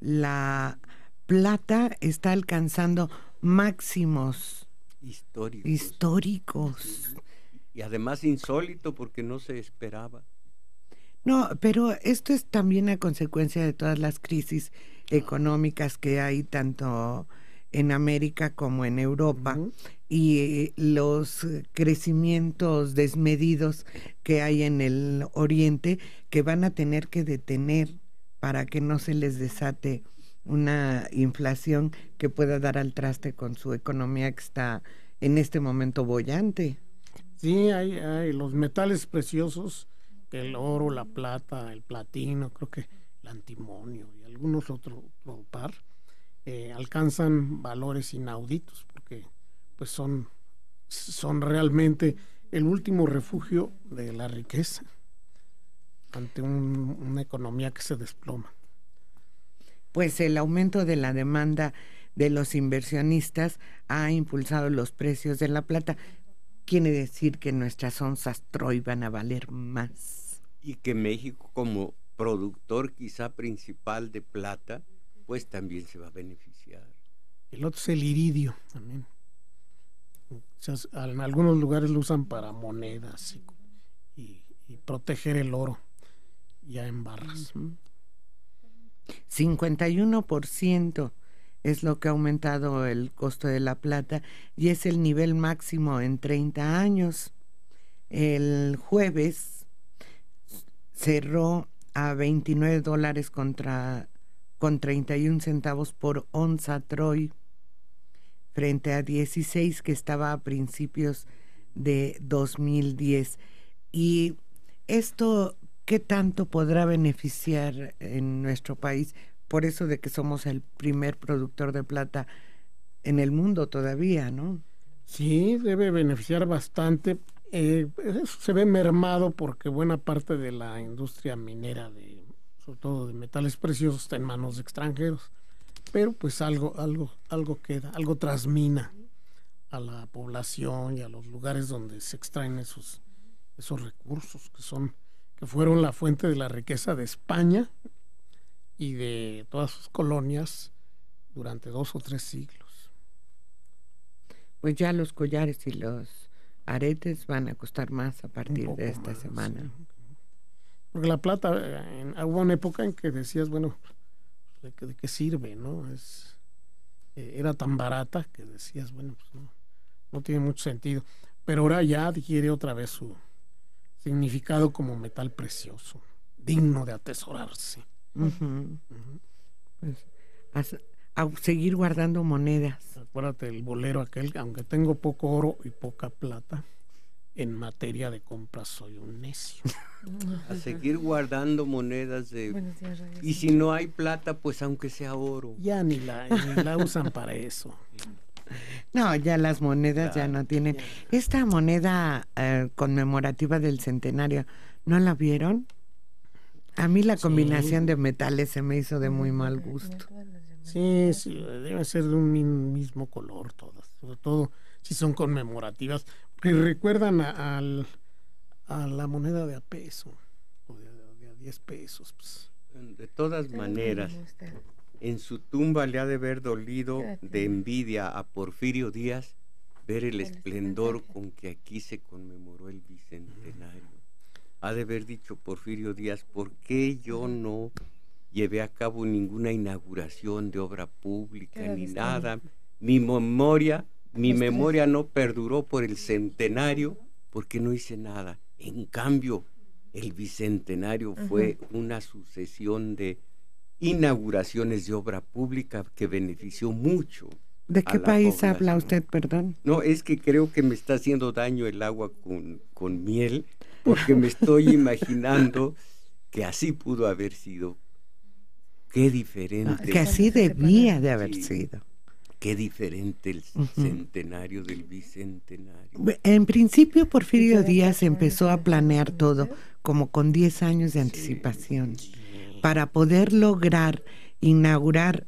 la plata está alcanzando máximos históricos. históricos. Y además insólito porque no se esperaba. No, pero esto es también a consecuencia de todas las crisis económicas que hay tanto en América como en Europa y los crecimientos desmedidos que hay en el Oriente que van a tener que detener para que no se les desate una inflación que pueda dar al traste con su economía que está en este momento bollante. Sí, hay, hay los metales preciosos, el oro, la plata, el platino, creo que el antimonio y algunos otros otro par, eh, alcanzan valores inauditos porque pues son, son realmente el último refugio de la riqueza ante una economía que se desploma. Pues el aumento de la demanda de los inversionistas ha impulsado los precios de la plata. Quiere decir que nuestras onzas Troy van a valer más. Y que México como productor quizá principal de plata, pues también se va a beneficiar. El otro es el iridio también. en algunos lugares lo usan para monedas y, proteger el oro ya en barras. 51% es lo que ha aumentado el costo de la plata y es el nivel máximo en 30 años. El jueves cerró a 29 dólares contra, con 31 centavos por onza Troy frente a 16 que estaba a principios de 2010. Y esto, ¿qué tanto podrá beneficiar en nuestro país? Por eso de que somos el primer productor de plata en el mundo todavía, ¿no? Sí, debe beneficiar bastante. Eh, se ve mermado porque buena parte de la industria minera, de, sobre todo de metales preciosos, está en manos de extranjeros pero pues algo, algo, algo queda, algo transmina a la población y a los lugares donde se extraen esos, esos recursos que son, que fueron la fuente de la riqueza de España y de todas sus colonias durante dos o tres siglos. Pues ya los collares y los aretes van a costar más a partir de esta semana. Porque la plata, en, hubo una época en que decías, bueno, de, qué sirve, ¿no? Es, eh, era tan barata que decías, bueno, pues no, no tiene mucho sentido. Pero ahora ya adquiere otra vez su significado como metal precioso, digno de atesorarse. Pues, a, seguir guardando monedas. Acuérdate el bolero aquel, aunque tengo poco oro y poca plata, en materia de compras soy un necio. A seguir guardando monedas de... Y si no hay plata, pues aunque sea oro. Ya ni la, la usan para eso. No, ya las monedas ya no tienen. Esta moneda eh, conmemorativa del centenario, ¿no la vieron? A mí la combinación de metales se me hizo de muy mal gusto. Sí, sí, debe ser de un mismo color todas, sobre todo si son conmemorativas que recuerdan a, a, la moneda de a peso o de, a 10 pesos. Pues. De todas maneras, en su tumba le ha de haber dolido de envidia a Porfirio Díaz ver el esplendor con que aquí se conmemoró el bicentenario. Ha de haber dicho Porfirio Díaz, ¿por qué yo no llevé a cabo ninguna inauguración de obra pública ni nada? Mi memoria mi memoria no perduró por el centenario porque no hice nada. En cambio, el bicentenario fue una sucesión de inauguraciones de obra pública que benefició mucho. ¿De qué país habla usted, perdón? No, es que creo que me está haciendo daño el agua con, con miel, porque me estoy imaginando que así pudo haber sido. Qué diferente. que así debía de haber sido. Qué diferente el centenario del bicentenario. En principio, Porfirio Díaz empezó a planear todo como con 10 años de anticipación para poder lograr inaugurar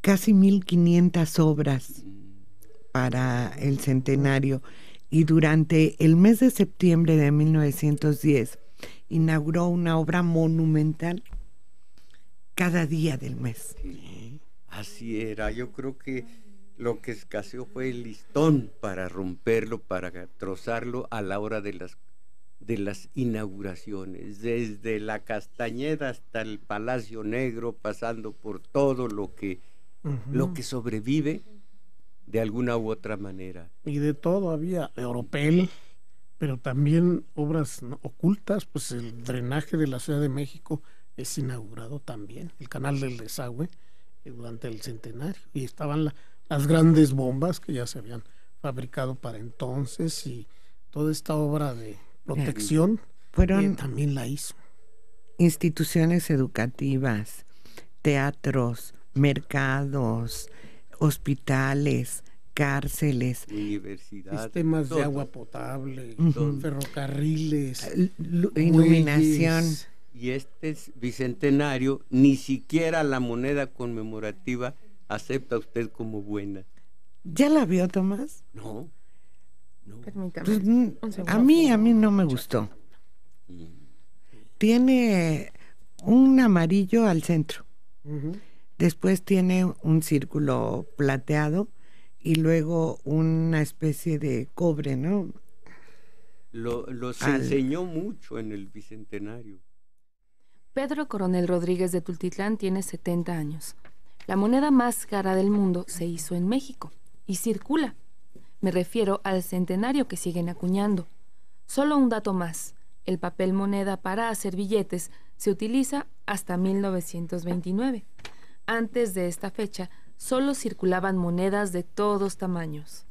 casi 1.500 obras para el centenario y durante el mes de septiembre de 1910 inauguró una obra monumental cada día del mes. así era. Yo creo que lo que escaseó fue el listón para romperlo, para trozarlo a la hora de las de las inauguraciones, desde la Castañeda hasta el Palacio Negro, pasando por todo lo que, lo que sobrevive de alguna u otra manera. Y de todo había Europel, pero también obras ocultas, pues el drenaje de la Ciudad de México es inaugurado también, el canal del desagüe eh, durante el centenario, y estaban las grandes bombas que ya se habían fabricado para entonces y toda esta obra de protección fueron también la hizo. Instituciones educativas, teatros, mercados, hospitales, cárceles, universidades, sistemas de agua potable, ferrocarriles, iluminación. Y este bicentenario, ni siquiera la moneda conmemorativa acepta usted como buena. ¿Ya la vio, Tomás? No. Pues, mm, a mí, a mí no me gustó. Tiene un amarillo al centro. Después tiene un círculo plateado y luego una especie de cobre, ¿no? Lo, los enseñó mucho en el Bicentenario. Pedro Coronel Rodríguez de Tultitlán tiene 70 años. La moneda más cara del mundo se hizo en México y circula. Me refiero al centenario que siguen acuñando. Solo un dato más. El papel moneda para hacer billetes se utiliza hasta 1929. Antes de esta fecha, solo circulaban monedas de todos tamaños.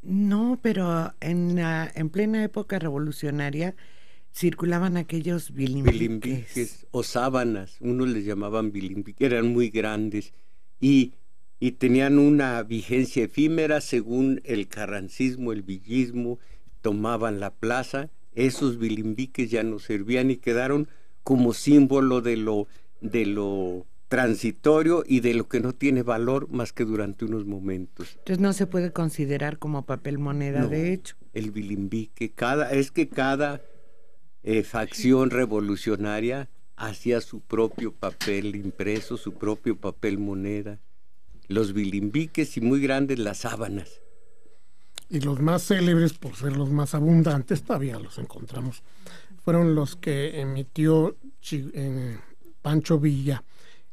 No, pero en, en plena época revolucionaria circulaban aquellos bilimbiques. o sábanas, unos les llamaban bilimbiques, eran muy grandes y y tenían una vigencia efímera según el carrancismo, el villismo, tomaban la plaza, esos bilimbiques ya no servían y quedaron como símbolo de lo, de lo transitorio y de lo que no tiene valor más que durante unos momentos. Entonces no se puede considerar como papel moneda, de hecho. El bilimbique, cada, es que cada eh, facción revolucionaria hacía su propio papel impreso, su propio papel moneda los bilimbiques y muy grandes las sábanas. Y los más célebres, por ser los más abundantes, todavía los encontramos, fueron los que emitió Pancho Villa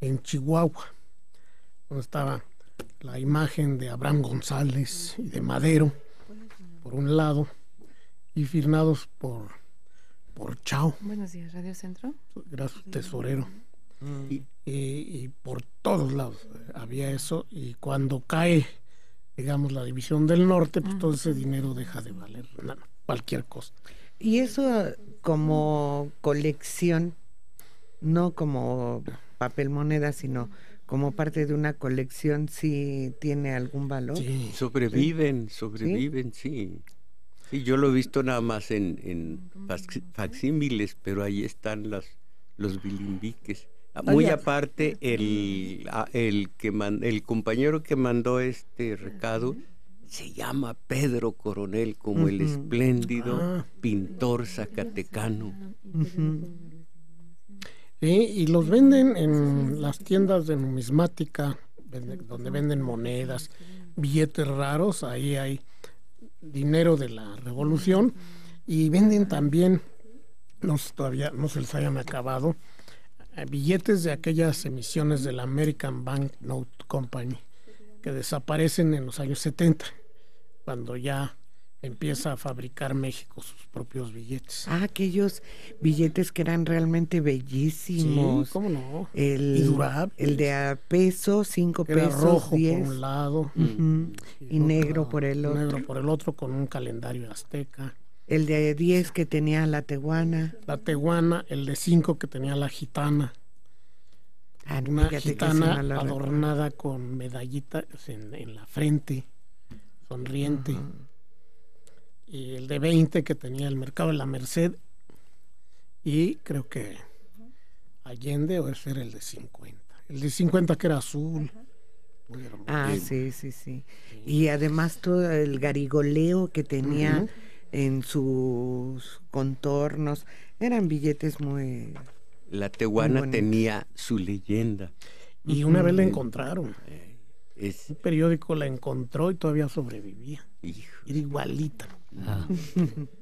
en Chihuahua, donde estaba la imagen de Abraham González y de Madero, por un lado, y firmados por, por Chao. Buenos días, Radio Centro. Gracias, tesorero. Y, por todos lados había eso y cuando cae digamos la división del norte pues todo ese dinero deja de valer cualquier cosa. Y eso como colección no como papel moneda sino como parte de una colección sí tiene algún valor sí. sobreviven sobreviven sí. Sí yo lo he visto nada más en, en facsímiles pero ahí están las los bilimbiques muy aparte, el, el, que el compañero que mandó este recado se llama Pedro Coronel, como el espléndido ah. pintor zacatecano. y los venden en las tiendas de numismática, donde venden monedas, billetes raros, ahí hay dinero de la revolución, y venden también, no todavía no se les hayan acabado, billetes de aquellas emisiones de la American Bank Note Company que desaparecen en los años 70, cuando ya empieza a fabricar México sus propios billetes. Ah, aquellos billetes que eran realmente bellísimos. Sí, cómo no. El, el de a peso, cinco pesos, rojo por un lado y, negro por el otro. Negro por el otro con un calendario azteca. El de 10 que tenía la teguana. La teguana, el de 5 que tenía la gitana. Ah, una gitana adornada con medallitas en, la frente, sonriente. Y el de 20 que tenía el mercado de la Merced. Y creo que Allende o ese era el de 50. El de 50 que era azul. Ah, sí, sí, sí. Y además todo el garigoleo que tenía en sus contornos. Eran billetes muy La Tehuana tenía su leyenda. Y una vez la encontraron. Eh, Un periódico la encontró y todavía sobrevivía. Era igualita. Ah.